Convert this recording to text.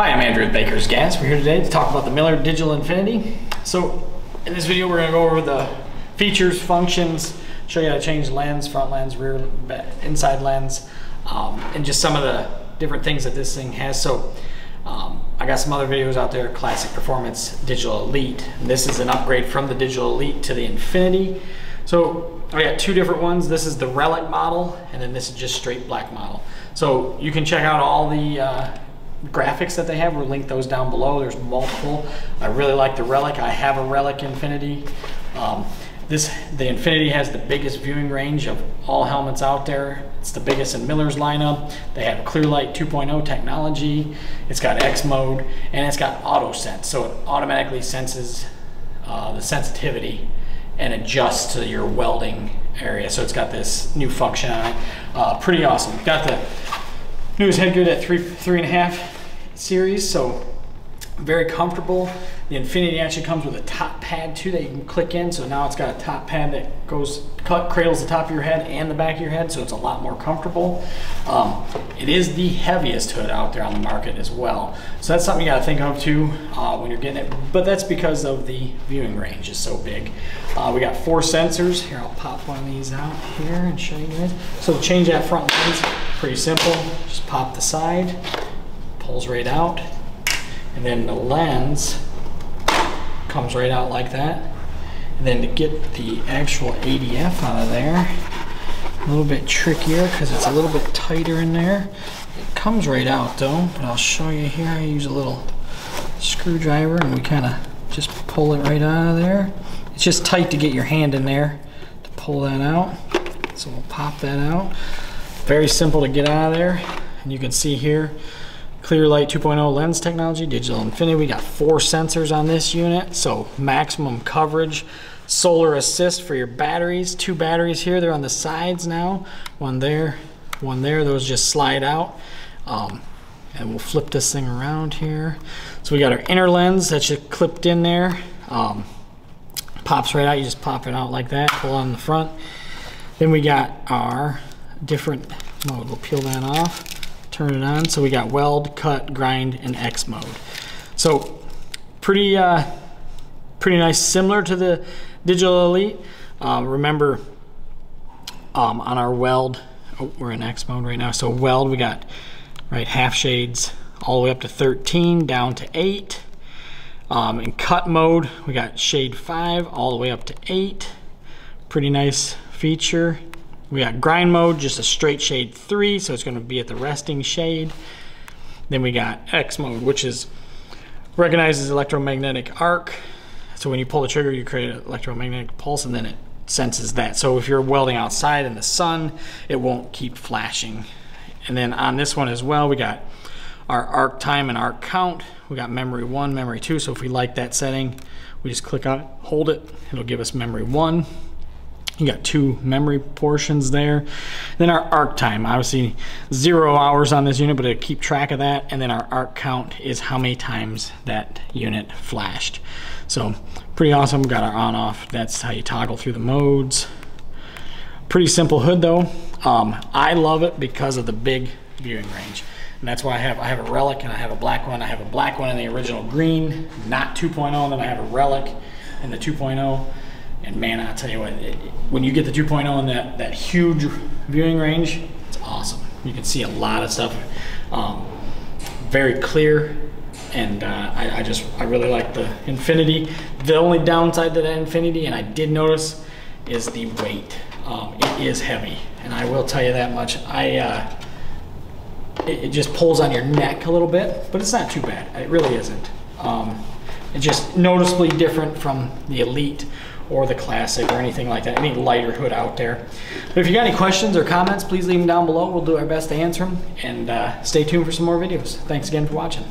Hi, I'm Andrew with Baker's Gas. We're here today to talk about the Miller Digital Infinity. So in this video, we're gonna go over the features, functions, show you how to change lens, front lens, rear, inside lens, um, and just some of the different things that this thing has. So um, I got some other videos out there, Classic Performance Digital Elite. This is an upgrade from the Digital Elite to the Infinity. So I got two different ones. This is the Relic model, and then this is just straight black model. So you can check out all the uh, graphics that they have. We'll link those down below. There's multiple. I really like the Relic. I have a Relic Infinity. Um, this The Infinity has the biggest viewing range of all helmets out there. It's the biggest in Miller's lineup. They have Clearlight 2.0 technology. It's got X mode and it's got auto sense. So it automatically senses uh, the sensitivity and adjusts to your welding area. So it's got this new function on it. Uh, pretty awesome. Got the newest headgear at three three and a half series, so very comfortable. The Infinity actually comes with a top pad too that you can click in. So now it's got a top pad that goes, cut, cradles the top of your head and the back of your head. So it's a lot more comfortable. Um, it is the heaviest hood out there on the market as well. So that's something you gotta think of too uh, when you're getting it. But that's because of the viewing range is so big. Uh, we got four sensors. Here, I'll pop one of these out here and show you guys. So change that front lens, pretty simple. Just pop the side, pulls right out. And then the lens comes right out like that. And then to get the actual ADF out of there, a little bit trickier because it's a little bit tighter in there. It comes right out though, but I'll show you here. I use a little screwdriver and we kind of just pull it right out of there. It's just tight to get your hand in there to pull that out. So we'll pop that out. Very simple to get out of there. And you can see here, Clearlight 2.0 lens technology, digital infinity. We got four sensors on this unit, so maximum coverage. Solar assist for your batteries. Two batteries here, they're on the sides now. One there, one there, those just slide out. Um, and we'll flip this thing around here. So we got our inner lens that's just clipped in there. Um, pops right out, you just pop it out like that, pull on the front. Then we got our different mode. We'll peel that off turn it on. So we got weld, cut, grind, and X mode. So pretty, uh, pretty nice, similar to the Digital Elite. Um, remember um, on our weld, oh, we're in X mode right now. So weld, we got right half shades all the way up to 13, down to eight. Um, in cut mode, we got shade five all the way up to eight. Pretty nice feature. We got grind mode, just a straight shade three, so it's gonna be at the resting shade. Then we got X mode, which is recognizes electromagnetic arc. So when you pull the trigger, you create an electromagnetic pulse and then it senses that. So if you're welding outside in the sun, it won't keep flashing. And then on this one as well, we got our arc time and arc count. We got memory one, memory two. So if we like that setting, we just click on it, hold it, it'll give us memory one. You got two memory portions there. Then our arc time, obviously zero hours on this unit, but to keep track of that. And then our arc count is how many times that unit flashed. So pretty awesome. Got our on off. That's how you toggle through the modes. Pretty simple hood though. Um, I love it because of the big viewing range. And that's why I have I have a relic and I have a black one. I have a black one in the original green, not 2.0, and then I have a relic in the 2.0. And man, I tell you what, it, when you get the 2.0 and that, that huge viewing range, it's awesome. You can see a lot of stuff. Um, very clear, and uh, I, I, just, I really like the Infinity. The only downside to that Infinity, and I did notice, is the weight. Um, it is heavy, and I will tell you that much. I, uh, it, it, just pulls on your neck a little bit, but it's not too bad. It really isn't. Um, it's just noticeably different from the Elite or the Classic or anything like that, any lighter hood out there. But if you got any questions or comments, please leave them down below. We'll do our best to answer them. And uh, stay tuned for some more videos. Thanks again for watching.